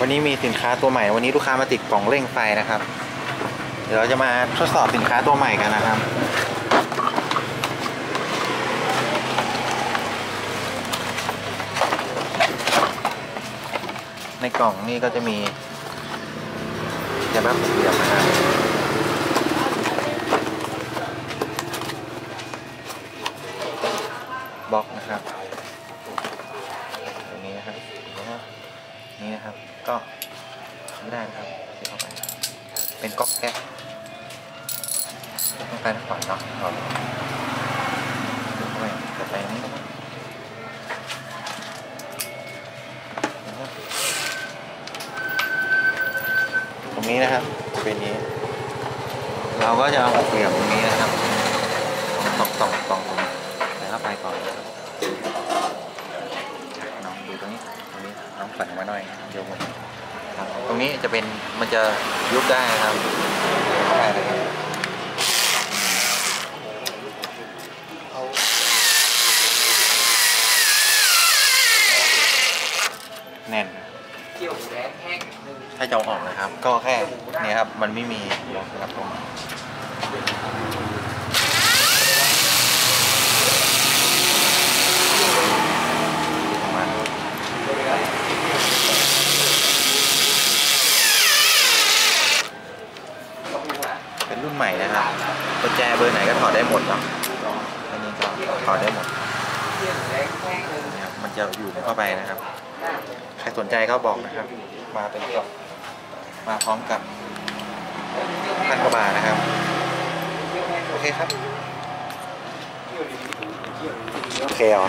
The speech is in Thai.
วันนี้มีสินค้าตัวใหม่ วันนี้ลูกค้ามาติดกล่องเร่งไฟนะครับ เดี๋ยวเราจะมาทดสอบสินค้าตัวใหม่กันนะครับ ในกล่องนี่ก็จะมียาบ้าผมเสียมนะครับบล็อกนะครับตัวนี้นะครับ นี่นะครับ ก็ไม่ได้นะครับเสียเข้าไป เป็นก๊อกแก๊กต้องการก่อนเนาะเอาเข้าไปจะไปนี้นะครับนะครับตรงนี้นะครับเป็นนี้ เราก็จะเอาหกเหลี่ยมตรงนี้นะครับตอกตอกตอกตรงนี้แล้วก็ไปก่อนนะครับน้องดูตรงนี้ รงนี้น้องใส่มาหน่อยโยกมาครับตรงนี้จะเป็นมันจะยุบได้นะครับได้เลยแน่นเกี่ยวแรงแห้งหนึ่งถ้าจะเอาออกนะครับ ก็แค่เนี่ยครับ มันไม่มีล็อกนะครับผมประมาณเป็นรุ่นให ม่นะครับกุญแจเบอร์ไหนก็ถอดได้หมดเนาะอันนี้ก็ถอดได้หมดเกี่ยวแรงแห้งหนึ่งนะครับมันจะอยู่เข้าไปนะครับ ใครสนใจก็บอกนะครับ มาเป็นกล่องมาพร้อมกับพันกว่าบาทนะครับ โอเคครับ โอเคเหรอ